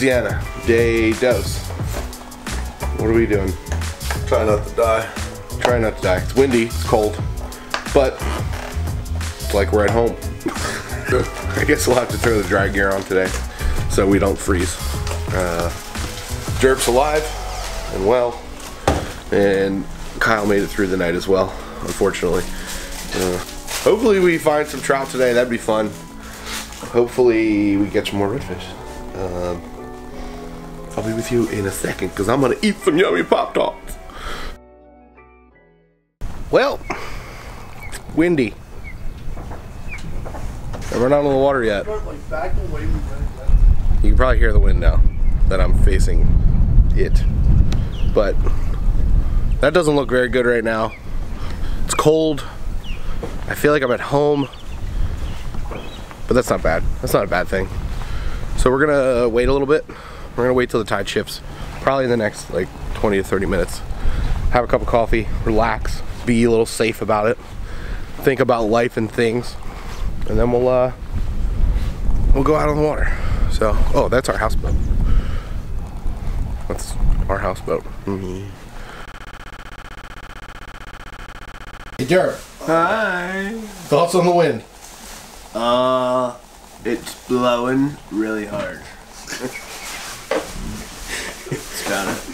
Louisiana, day dose. What are we doing? Try not to die. Try not to die. It's windy, it's cold, but it's like we're at home. I guess we'll have to throw the dry gear on today so we don't freeze. Uh, Derp's alive and well, and Kyle made it through the night as well, unfortunately. Uh, hopefully we find some trout today, that'd be fun. Hopefully we get some more redfish. Um, I'll be with you in a second because I'm gonna eat some yummy Pop Tarts. Well, windy. We're not on the water yet. You can probably hear the wind now that I'm facing it. But that doesn't look very good right now. It's cold. I feel like I'm at home. But that's not bad. That's not a bad thing. So we're gonna wait a little bit. We're gonna wait till the tide shifts. Probably in the next like 20 to 30 minutes. Have a cup of coffee, relax, be a little safe about it. Think about life and things. And then we'll uh we'll go out on the water. So oh that's our houseboat. That's our houseboat. Mm-hmm. Hey Derek, Hi. thoughts on the wind? Uh, it's blowing really hard. it's it.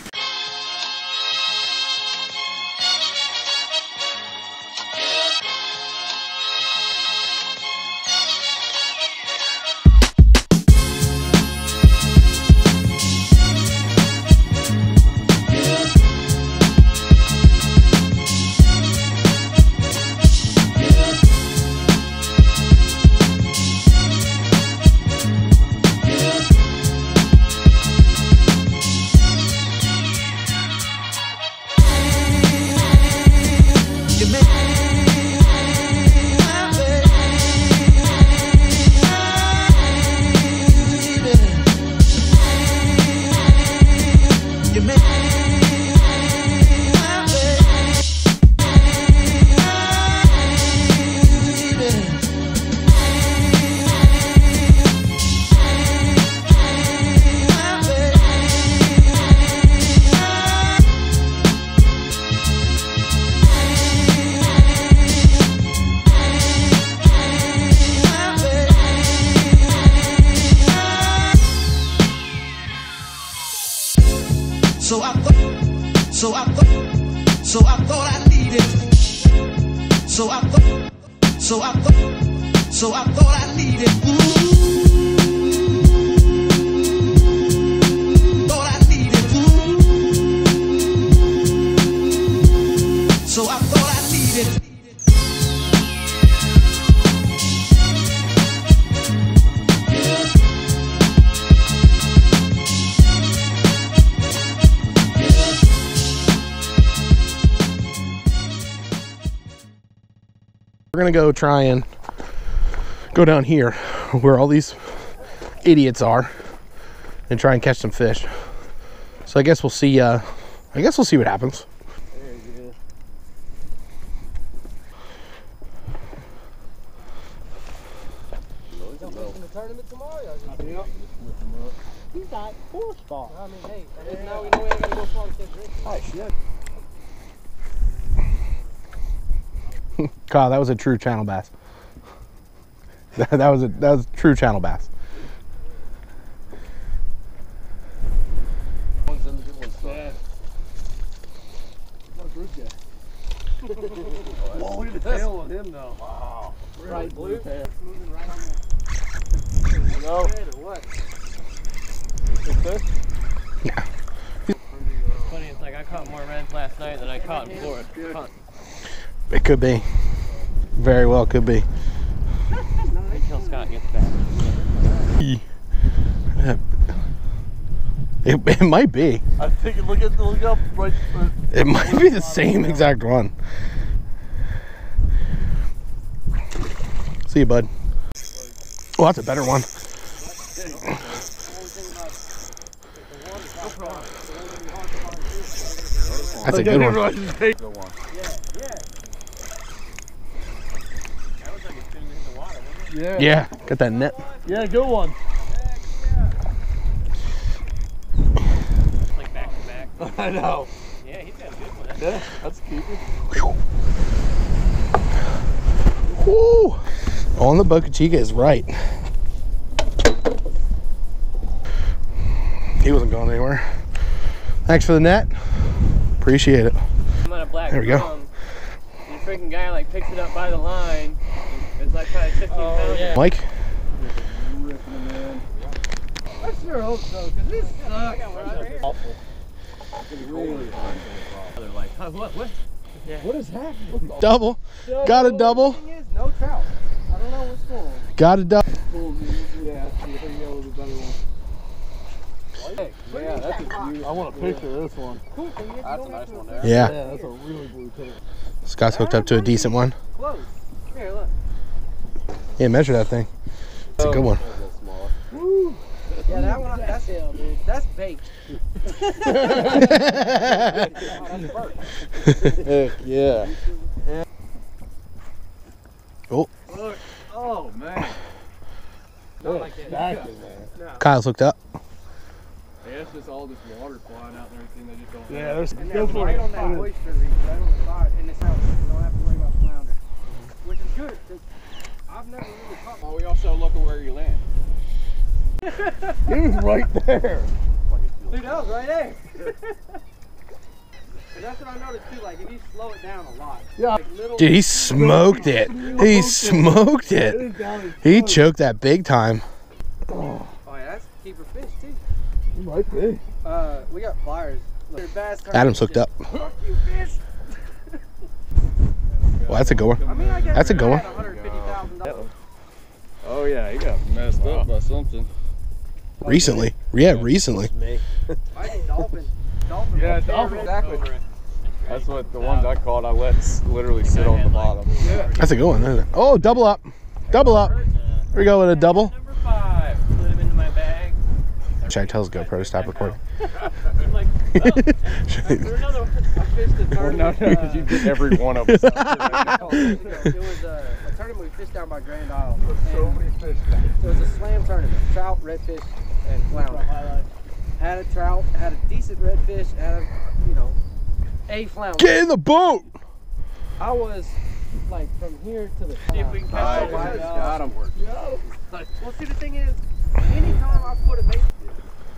Gonna go try and go down here where all these idiots are and try and catch some fish. So I guess we'll see uh I guess we'll see what happens. He's got four spots. I mean, hey, now we know we ain't gotta go far to catch Rick. Kyle, that was a true channel bass. That, that was a that was a true channel bass. Whoa, look at the tail on him now. Wow. Right, blue. Moving right on No. the head or what? Funny, it's like I caught more reds last night than I caught in Florida. Caught- It could be. Very well could be. Wait till Scott gets back. It, it might be. I think look at look up right. uh, It might be the same exact one. See you, bud. Oh, that's a better one. That's a good one. Yeah. Yeah, got that net. Yeah, good one. I know. Yeah, he's got a good one. Yeah, that's a keeper. Woo! On the Boca Chica is right. He wasn't going anywhere. Thanks for the net. Appreciate it. I'm on a black There we go. drum, And the freaking guy like picks it up by the line. It's like kind of 15 pounds. Yeah. Mike, I sure hope so, because this sucks. They're like, huh, what, what? What is happening? double. Got a double. Thing is, no trout. I don't know what's going on. Got a double. Yeah, I think a better. Yeah, that's a beauty. I want a picture of this one. That's a nice one there. Yeah. Yeah, that's a really blue tail. Scott's hooked up to a decent one. Close. Here, look. Yeah, measure that thing. It's a good one. Yeah, that one, that's, that's bait. Heck yeah. Oh. Oh man. Stacking, man. Kyle's hooked up. Yeah, it's just all this water flying out and everything. They just don't. Yeah, there's And that's right on that oyster reef, right on the side, in this house. You don't have to worry about flounder. Which is good, because I've never really caught Oh, we also look at where you land. he was right there. Dude, that was right there. and that's what I noticed too, like if you slow it down a lot. Yeah. Like Dude, he smoked it. He smoked it. He choked that big time. Oh yeah, that's keeper fish too. Might be. Uh, we got pliers. Look, bass tournament Adam's hooked up. just, Fuck you, fish. Well, that's a good one. I mean, I guess That's a good one. Had $150,000. Oh yeah, he got messed up by something. Recently. Yeah, recently. I think dolphin. Dolphin. Yeah, right there, dolphin, right? exactly. That's what the ones I caught. I let literally sit on the bottom. Yeah. That's a good one. isn't it? Oh, double up. Double up. Here we go with a double. Number five. Slid him into my bag. Should I tell his GoPro to stop recording? I'm like, oh, there's another one. I fished a No, no, because you get every one of us. It was a, a tournament we fished down by Grand Isle. And fish. It was a slam tournament. Trout, redfish, and flounder. Had a trout, had a decent redfish, had a, you know, a flounder. Get in the boat. I was like from here to the See if we can top. catch Oh, it. my Got him. Well, see, the thing is, anytime I put a bait,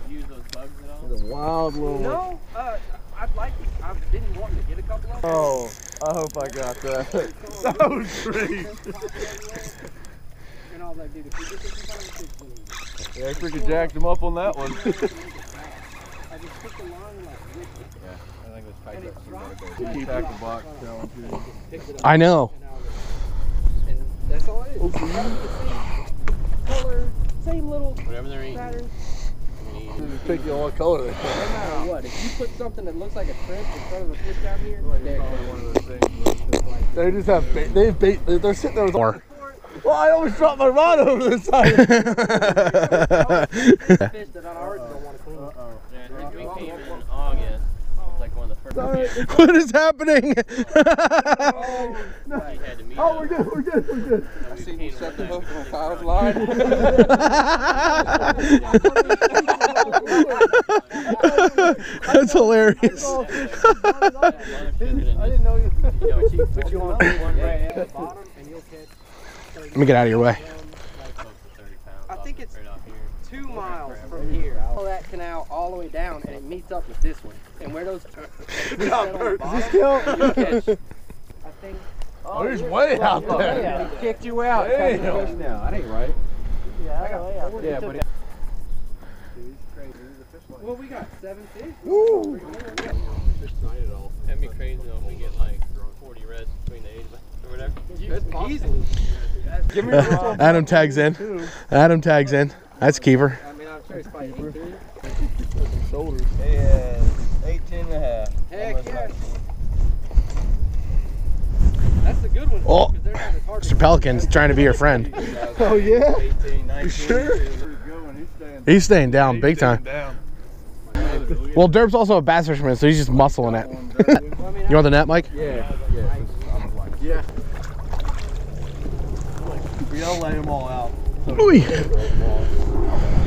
Use those bugs at all. The wild little. no, uh, I'd like to, I've been wanting to get a couple of them. Oh, I hope I got that. that was great. And I was like, dude, if you get this in front of the. Yeah, I freaking jacked him up on that one. I just took the line like whipped it. I think it dropped. Keep back the box down too. Picked it up. I know. And, I was, and that's all it is. It's same color, same little Whatever they're eating. pattern. Pick you on color No matter what, if you put something that looks like a trench in front of the fish down here, they're one of those things. They just have bait. They bait. They're sitting there with. Or. Well, I almost dropped my rod over the side. fish that I already don't want to clean. Yeah, I think we came in August. Like one of the first. what is happening? Oh, we had to meet oh, we're good. We're good. We're good. I seen you set the hook on Kyle's line. That's hilarious. I didn't know you. You know, she Put you on one right at the bottom, and you'll. Let me get out of your way. I think it's right off here. two miles from here. Pull that canal all the way down, and it meets up with this one. And where those set on the bottom, you'll. I think. Oh, oh he's way out there. Yeah, he kicked you out. Damn. Catching now. That ain't right. Yeah, I got Yeah, but Well, we got seven fish. That'd be crazy though if we get like 40 reds between the age or whatever. That's Easily. give me the rod. Adam tags in. Adam tags in. That's keeper. I mean, I'm sure it's probably 18. Shoulders. Yeah, 18 and a half. Heck yeah. That's the good one. Oh, 'cause they're not as hard to Mr. Pelican's trying to be your friend. Oh yeah. 18, 19. Sure. He's staying down big time. Down. Well, Derp's also a bass fisherman, so he's just muscling it. Well, I mean, You want the net, Mike? Yeah. Yeah. Yeah. We all lay them all out. Ooh.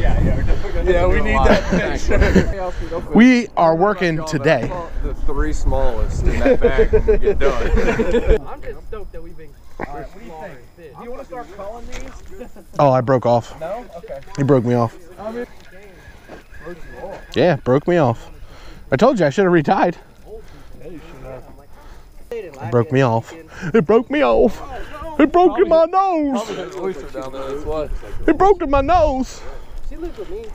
Yeah, yeah. We're Yeah, we need that picture. We are working today. The three smallest in that bag get done. I'm just stoked that we've been. Alright, what do you think? Do you want to start calling these? Oh, I broke off. No? Okay. He broke me off. Yeah, broke me off. I told you I should have retied. It broke me off. It broke me off. It broke in my nose. Oyster down there, that's what. It broke in my nose. She lives with me.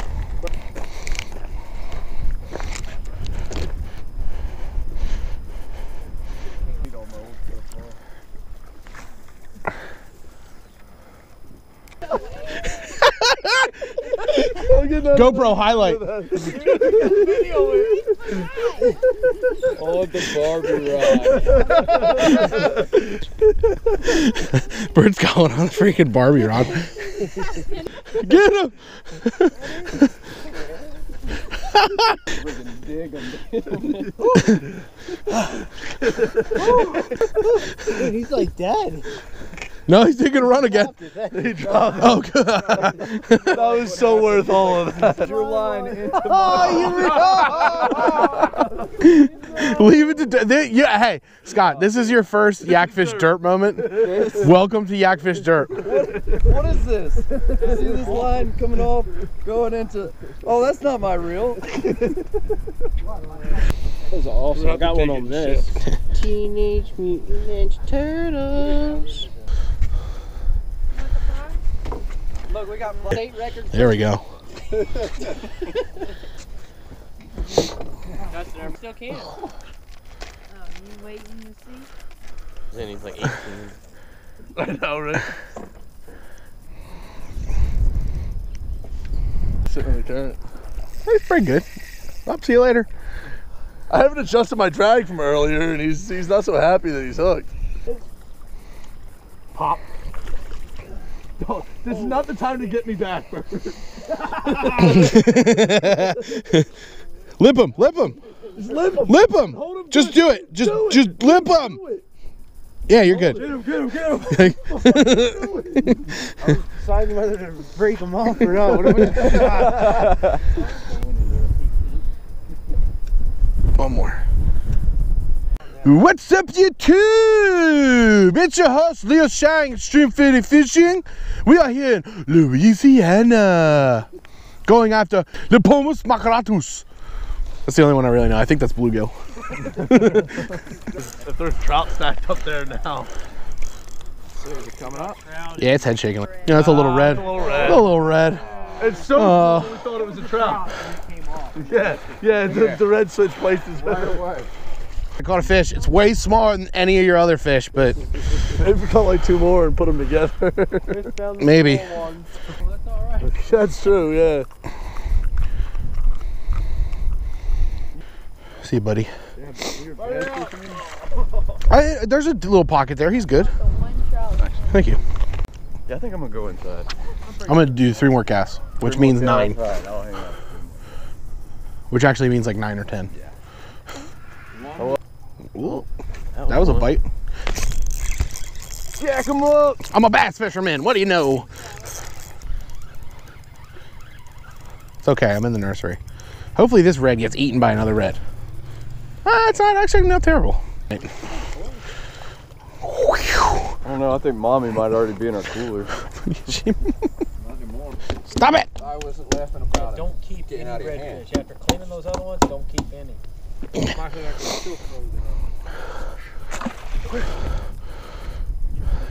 GoPro highlight. Oh, the Barbie rod. Bird's going on the freaking Barbie rod. Get him. He's like dead. No, he's taking a run again. Oh, good. That was so worth all of that. Your line oh, into Leave it to d- they- yeah. Hey, Scott, this is your first Yakfish Dirt moment. Welcome to Yakfish Dirt. What is this? See this line coming off, going into. Oh, that's not my reel. that was awesome. I got one on this. Teenage Mutant Ninja Turtles. Look, we got state records. There we go. Justin, I still can. Oh, you waiting to see? Then he's like 18. I know, right? Sitting on the current. He's pretty good. I'll see you later. I haven't adjusted my drag from earlier, and he's he's not so happy that he's hooked. Pop. No, this is not the time to get me back, Bert. Lip him, lip him, Just lip him. lip him. Hold him Just do it. Just, Do it. just lip him. Yeah, you're good. Get him, get him, get him. Deciding whether to break them off or not. What do One more. What's up, YouTube? It's your host, Leo Shang, Extreme Fitty Fishing. We are here in Louisiana, going after the Pomus macaratus. That's the only one I really know. I think that's bluegill. If there's trout stacked up there now. coming up. Yeah, it's head shaking. Yeah, it's a little red. A little A red. little red. It's so Oh. cool, uh, we thought it was a trout. Yeah, yeah, the, the red switch places. I caught a fish. It's way smaller than any of your other fish, but Maybe we caught like two more and put them together. maybe. That's true, yeah. See you, buddy. I, there's a little pocket there. He's good. The. Thank you. Yeah, I think I'm gonna go inside. I'm gonna do three more casts, which means nine, Right, I'll hang out. which actually means like nine or ten. Ooh, that was a bite. Jack them up. I'm a bass fisherman. What do you know? It's okay. I'm in the nursery. Hopefully, this red gets eaten by another red. Ah, it's not actually not terrible. I don't know. I think mommy might already be in our cooler. Stop it! I wasn't laughing about it. Don't keep any out redfish. After cleaning those other ones, don't keep any.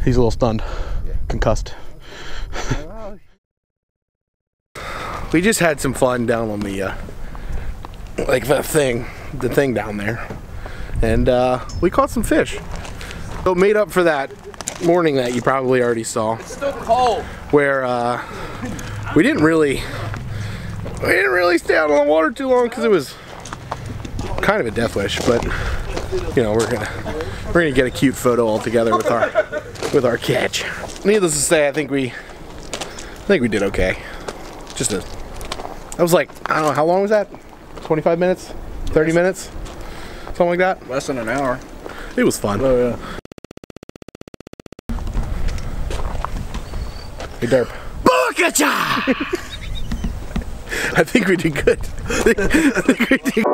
He's a little stunned, concussed. we just had some fun down on the, uh, like the thing, the thing down there, and uh, we caught some fish. So made up for that morning that you probably already saw, Still cold. where uh, we didn't really, we didn't really stay out on the water too long because it was kind of a death wish, but you know we're gonna we're gonna get a cute photo all together with our with our catch. Needless to say, I think we I think we did okay. Just a that was like I don't know how long was that? 25 minutes? 30 minutes? Something like that. Less than an hour. It was fun. Oh, yeah. Hey Derp. I think we did good. I think we did